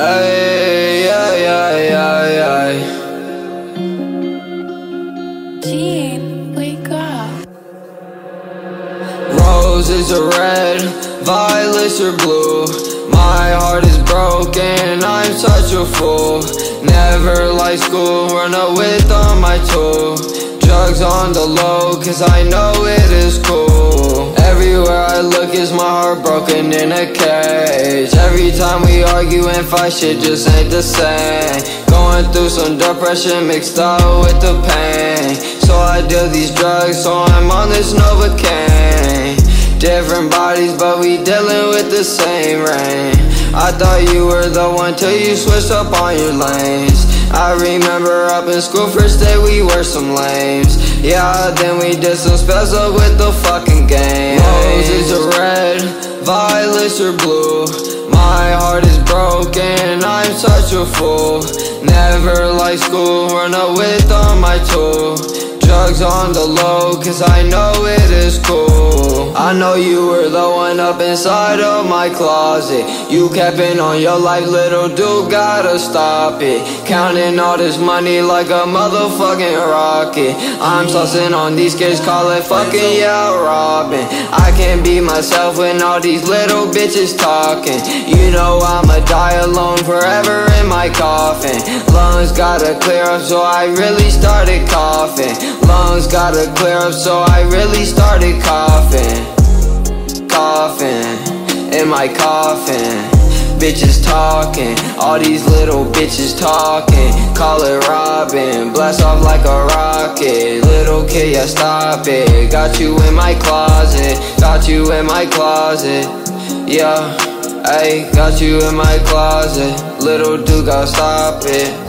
Ay, ay, ay, ay, ay. Gene, wake up. Roses are red, violets are blue. My heart is broken, I'm such a fool. Never like school, run a width on my tool. Drugs on the low, cause I know it is cool. Everywhere I look is my heart broken in a cage. Every time we argue and fight, shit just ain't the same. Going through some depression mixed up with the pain. So I deal these drugs, so I'm on this Novocaine. Different bodies, but we dealing with the same rain. I thought you were the one till you switched up on your lanes. I remember up in school, first day we were some lames. Yeah, then we did some spells up with the fucking game. Roses are red, violets are blue. My heart is broken, I'm such a fool. Never like school, run a width on my tool. Drugs on the low, cause I know it is cool. I know you were the one up inside of my closet. You capping on your life, little dude, gotta stop it. Counting all this money like a motherfucking rocket. I'm saucing on these kids, call it fucking yeah, robbing. I can't be myself when all these little bitches talking. You know I'ma die alone forever in my coffin. Lungs gotta clear up, so I really started coughing. Gotta clear up, so I really started coughing. Coughing in my coffin. Bitches talking, all these little bitches talking. Call it robbing, blast off like a rocket. Little kid, yeah, stop it. Got you in my closet, got you in my closet. Yeah, I got you in my closet. Little dude, gotta stop it.